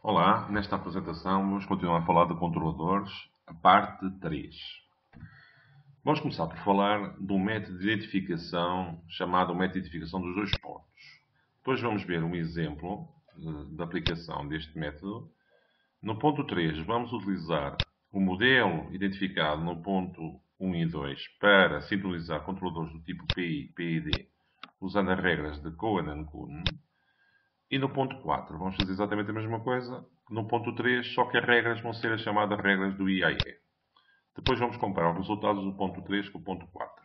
Olá, nesta apresentação vamos continuar a falar de controladores, a parte 3. Vamos começar por falar do método de identificação, chamado método de identificação dos dois pontos. Depois vamos ver um exemplo de aplicação deste método. No ponto 3 vamos utilizar o modelo identificado no ponto 1 e 2 para sintonizar controladores do tipo PI, PID, usando as regras de Cohen-Kuhn. E no ponto 4, vamos fazer exatamente a mesma coisa no ponto 3, só que as regras vão ser as chamadas regras do IAE. Depois vamos comparar os resultados do ponto 3 com o ponto 4.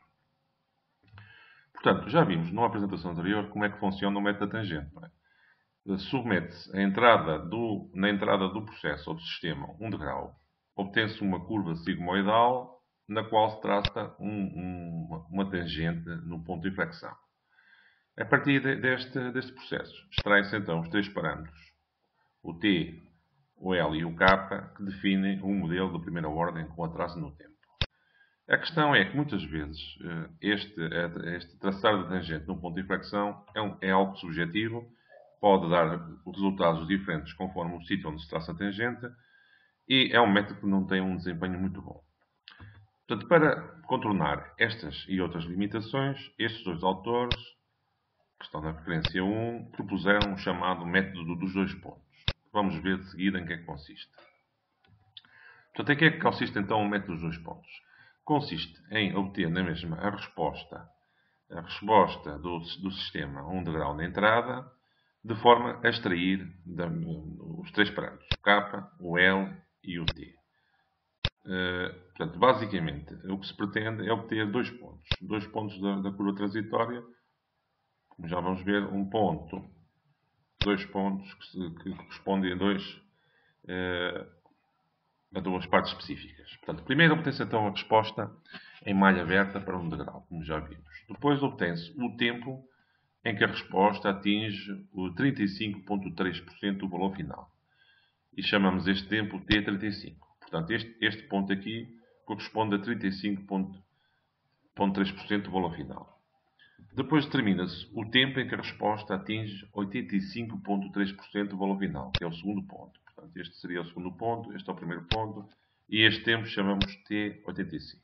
Portanto, já vimos na apresentação anterior como é que funciona o método da tangente. É? Submete-se entrada na entrada do processo ou do sistema um degrau, obtém-se uma curva sigmoidal na qual se traça um, um, uma tangente no ponto de inflexão. A partir deste, deste processo, extraem-se então os três parâmetros, o T, o L e o K, que definem um modelo de primeira ordem com atraso no tempo. A questão é que muitas vezes eh, este, este traçar de tangente num ponto de inflexão é, um, é algo subjetivo, pode dar resultados diferentes conforme o sítio onde se traça a tangente e é um método que não tem um desempenho muito bom. Portanto, para contornar estas e outras limitações, estes dois autores estão na referência 1, propuseram o chamado método dos dois pontos. Vamos ver de seguida em que é que consiste. Portanto, em que é que consiste então o método dos dois pontos? Consiste em obter na mesma a resposta, a resposta do, do sistema a um degrau na entrada, de forma a extrair da, os três parâmetros, o K, o L e o T. Uh, portanto, basicamente, o que se pretende é obter dois pontos. Dois pontos da, da curva transitória como já vamos ver, um ponto, dois pontos que, que correspondem a, dois, eh, a duas partes específicas. Portanto, primeiro obtém-se então a resposta em malha aberta para um degrau, como já vimos. Depois obtém-se o tempo em que a resposta atinge o 35,3% do valor final. E chamamos este tempo T35. Portanto, este, este ponto aqui corresponde a 35,3% do valor final. Depois determina-se o tempo em que a resposta atinge 85,3% do valor final, que é o segundo ponto. Portanto, este seria o segundo ponto, este é o primeiro ponto, e este tempo chamamos T85.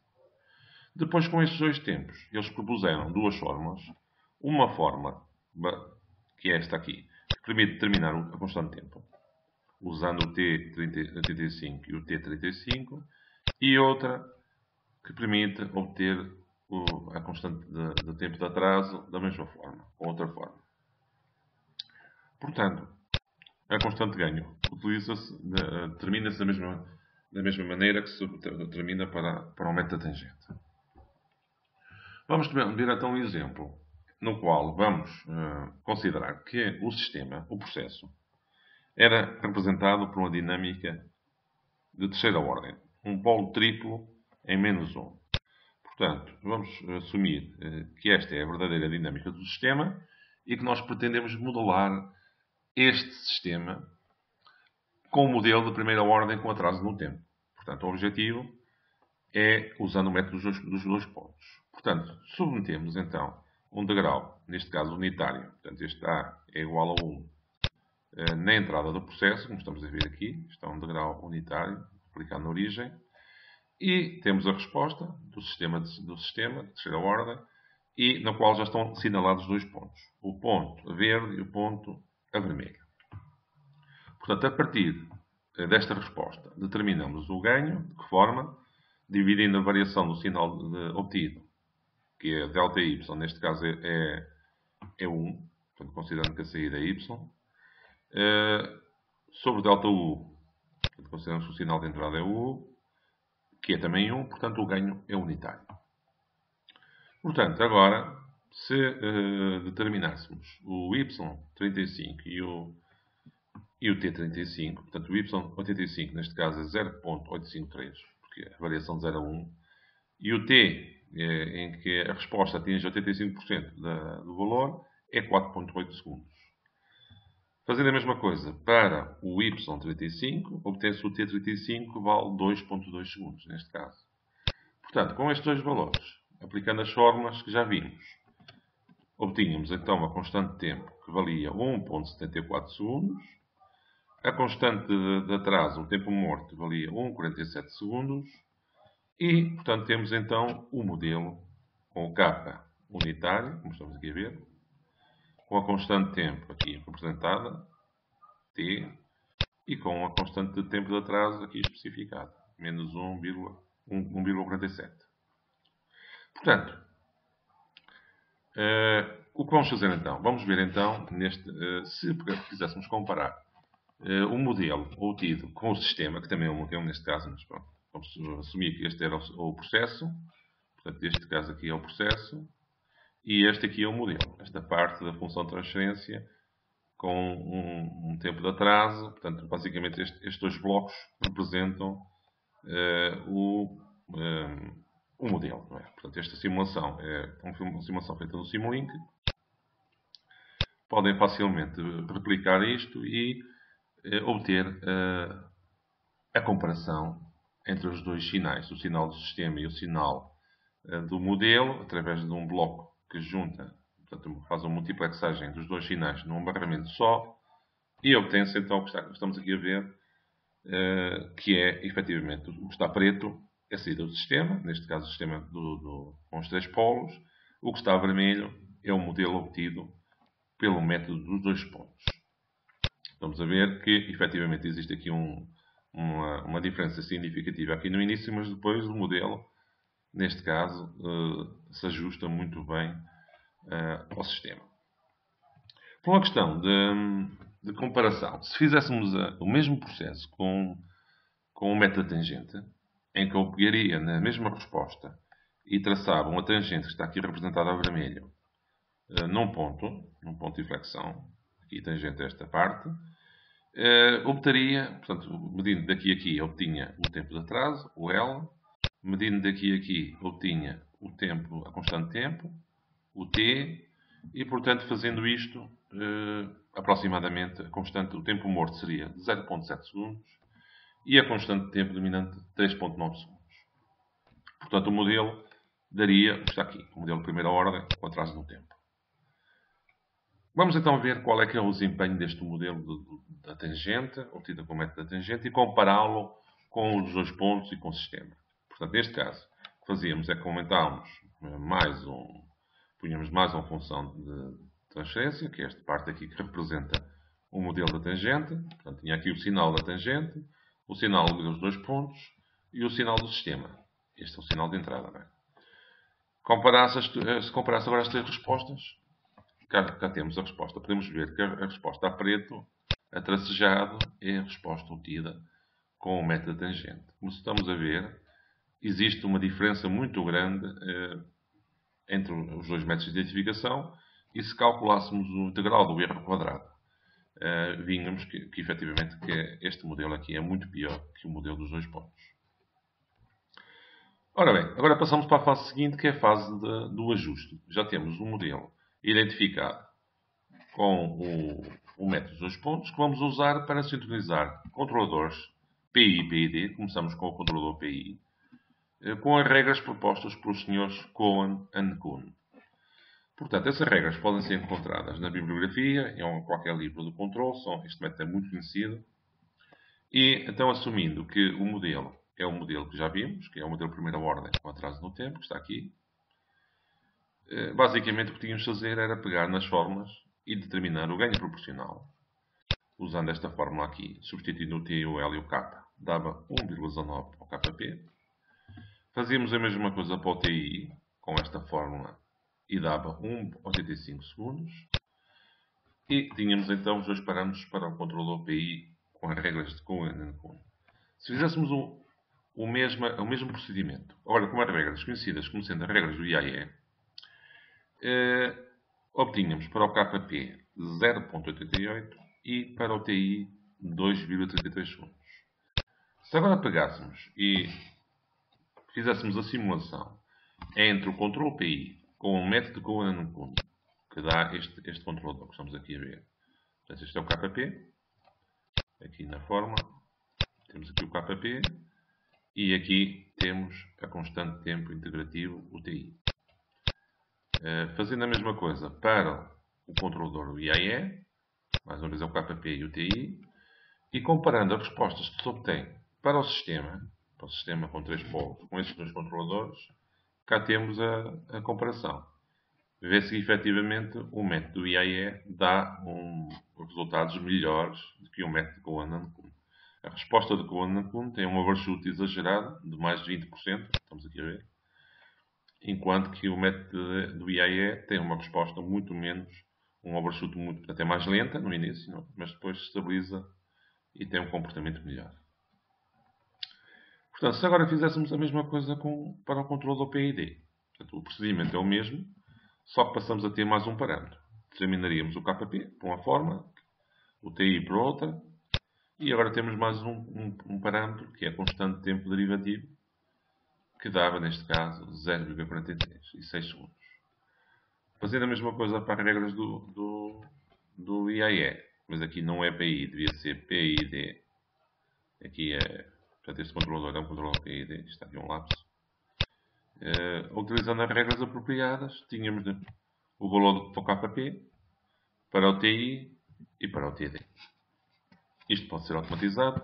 Depois, com estes dois tempos, eles propuseram duas fórmulas. Uma forma, que é esta aqui, que permite determinar a constante tempo, usando o T85 e o T35, e outra que permite obter o, a constante de, de, tempo de atraso da mesma forma, ou outra forma. Portanto, a constante de ganho utiliza-se, determina-se da mesma, da mesma maneira que se determina para, para o método tangente. Vamos ver então um exemplo no qual vamos uh, considerar que o sistema, o processo, era representado por uma dinâmica de terceira ordem, um polo triplo em menos 1. Portanto, vamos assumir eh, que esta é a verdadeira dinâmica do sistema e que nós pretendemos modelar este sistema com um modelo de primeira ordem com atraso no tempo. Portanto, o objetivo é usando o método dos dois, pontos. Portanto, submetemos então um degrau, neste caso unitário, portanto este A é igual a 1 eh, na entrada do processo, como estamos a ver aqui, está um degrau unitário, aplicado na origem, e temos a resposta do sistema, de, do sistema de terceira ordem, e na qual já estão assinalados dois pontos. O ponto verde e o ponto a vermelho. Portanto, a partir eh, desta resposta, determinamos o ganho, de que forma? Dividindo a variação do sinal de, obtido, que é delta y, neste caso é, é, é 1, portanto, considerando que a saída é y, eh, sobre delta u, portanto, consideramos que o sinal de entrada é u, que é também 1, portanto o ganho é unitário. Portanto, agora, se uh, determinássemos o y35 e o, e o t35, portanto o y85 neste caso é 0.853, porque a variação de 0 a 1, e o t é, em que a resposta atinge 85% da, do valor é 4.8 segundos. Fazendo a mesma coisa para o y35, obtém-se o t35 que vale 2.2 segundos, neste caso. Portanto, com estes dois valores, aplicando as fórmulas que já vimos, obtínhamos então uma constante de tempo que valia 1.74 segundos, a constante de atraso, o tempo morto, valia 1,47 segundos. E, portanto, temos então o modelo com o K unitário, como estamos aqui a ver, com a constante de tempo aqui representada, T, e com a constante de tempo de atraso aqui especificada, menos 1,47. Portanto, uh, o que vamos fazer então? Vamos ver então, neste, uh, se quiséssemos comparar uh, o modelo obtido com o sistema, que também é um modelo neste caso, mas pronto, vamos assumir que este era o, o processo, portanto, este caso aqui é o processo, e este aqui é o modelo, esta parte da função de transferência com um, um tempo de atraso. Portanto, basicamente este, estes dois blocos representam uh, o, um, eh, o modelo. É? Portanto, esta simulação é uma simulação feita no Simulink. Podem facilmente replicar isto e uh, obter uh, a comparação entre os dois sinais, o sinal do sistema e o sinal do modelo, através de um bloco que junta portanto, faz uma multiplexagem dos dois sinais num barramento só e obtém-se então o que estamos aqui a ver, uh, que é efetivamente o que está preto é a saída do sistema, neste caso o sistema do, do, com os três polos, o que está vermelho é o modelo obtido pelo método dos dois pontos. Estamos a ver que efetivamente existe aqui um, uma, uma, diferença significativa aqui no início, mas depois o modelo, neste caso, uh, se ajusta muito bem uh, ao sistema. Por uma questão de, de comparação, se fizéssemos a, o mesmo processo com, com o método tangente, em que eu pegaria na mesma resposta e traçava uma tangente que está aqui representada a vermelho num ponto, num ponto de inflexão, aqui tangente a esta parte, obteria, portanto, medindo daqui a aqui, obtinha o tempo de atraso, o L, medindo daqui a aqui, obtinha o tempo, a constante tempo, o t, e portanto fazendo isto, eh, aproximadamente, a constante, o tempo morto seria 0.7 segundos e a constante de tempo dominante 3.9 segundos. Portanto, o modelo daria, está aqui, o modelo de primeira ordem, com atraso no tempo. Vamos então ver qual é que é o desempenho deste modelo da tangente, obtido com o método da tangente, e compará-lo com os dois pontos e com o sistema. Portanto, neste caso, o que fazíamos é que aumentávamos mais um, punhamos mais uma função de transferência, que é esta parte aqui que representa o modelo da tangente. Portanto, tinha aqui o sinal da tangente, o sinal dos dois pontos e o sinal do sistema. Este é o sinal de entrada. É? Comparasse, eh, se comparasse agora as três respostas, cá, cá, temos a resposta. Podemos ver que a, resposta a preto, a tracejado, é a resposta obtida com o método tangente. Como estamos a ver, existe uma diferença muito grande eh, entre os dois métodos de identificação e se calculássemos o integral do erro quadrado, uh, vínhamos que, que efetivamente que este modelo aqui é muito pior que o modelo dos dois pontos. Ora bem, agora passamos para a fase seguinte, que é a fase de, do ajuste. Já temos um modelo identificado com o, o método dos dois pontos, que vamos usar para sintonizar controladores PI e PID. Começamos com o controlador PI eh, com as regras propostas pelos senhores Cohen e Kuhn. Portanto, essas regras podem ser encontradas na bibliografia, em qualquer livro do controle, são, este método é muito conhecido. E, então, assumindo que o modelo é o modelo que já vimos, que é o modelo primeira ordem com atraso no tempo, que está aqui, eh, basicamente o que tínhamos de fazer era pegar nas fórmulas e determinar o ganho proporcional. Usando esta fórmula aqui, substituindo o T, o L e o K, dava 1,19 ao KP, Fazíamos a mesma coisa para o TI com esta fórmula e dava 1,85 segundos. E tínhamos então os dois parâmetros para o controlador PI com as regras de Cohen e Cohen. Se fizéssemos o, o, mesmo, o mesmo procedimento, agora com as regras conhecidas como sendo as regras do IAE, eh, obtínhamos para o KP 0.88 e para o TI 2,33 segundos. Se agora pegássemos e fizéssemos a simulação entre o controle PI com o método Cohen que dá este, este controlador que estamos aqui a ver. Portanto, este é o KP. Aqui na forma temos aqui o KP. E aqui temos a constante tempo integrativo, o TI. Uh, fazendo a mesma coisa para o controlador, o IAE, mais uma vez é o KP e o TI, E comparando as respostas que se obtém para o sistema, para o sistema com três polos, com estes dois controladores, cá temos a, a comparação. Vê-se que efetivamente o método IAE dá um, resultados melhores do que o método Cohen Kuhn. A resposta de Cohen Kuhn tem um overshoot exagerado de mais de 20%, estamos aqui a ver, enquanto que o método do IAE tem uma resposta muito menos, um overshoot muito, até mais lenta no início, mas depois se estabiliza e tem um comportamento melhor. Portanto, se agora fizéssemos a mesma coisa com, para o controle do PID, portanto, o procedimento é o mesmo, só que passamos a ter mais um parâmetro. Determinaríamos o KP por uma forma, o TI por outra, e agora temos mais um, um, um parâmetro, que é a constante de tempo derivativo, que dava, neste caso, 0,43 e 6 segundos. Fazendo a mesma coisa para as regras do, do, do IAE, mas aqui não é PI, devia ser PID. Aqui é, portanto, este controlador é um controlador PID, está aqui um lapso. Uh, utilizando as regras apropriadas, tínhamos o valor do KP para o TI e para o TD. Isto pode ser automatizado.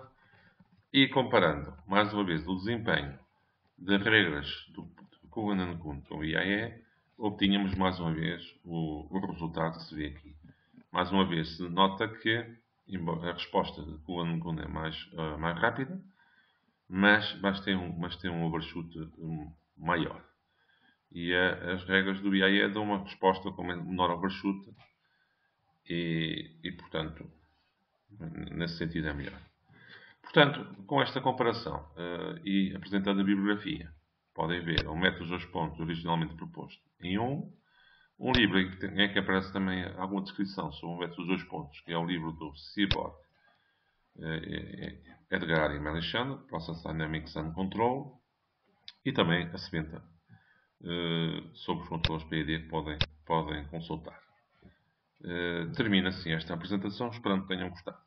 E comparando, mais uma vez, o desempenho das regras do Kuhn com o IAE, obtínhamos mais uma vez o, o, resultado que se vê aqui. Mais uma vez, se nota que a resposta de Kuhn é mais, uh, mais rápida, mas, mas, tem um, mas tem um overshoot maior. E uh, as regras do IAE dão uma resposta com menor overshoot e, e portanto, nesse sentido é melhor. Portanto, com esta comparação uh, e apresentando a bibliografia, podem ver o método dos pontos originalmente proposto em um, um livro em que, tem, em que aparece também alguma descrição sobre o método dos dois pontos, que é o livro do uh, Edgar e Alexandre, Process Dynamics and Control, e também a Sventa, uh, sobre os controles PID que podem, podem consultar. Uh, termina assim esta apresentação, esperando que tenham gostado.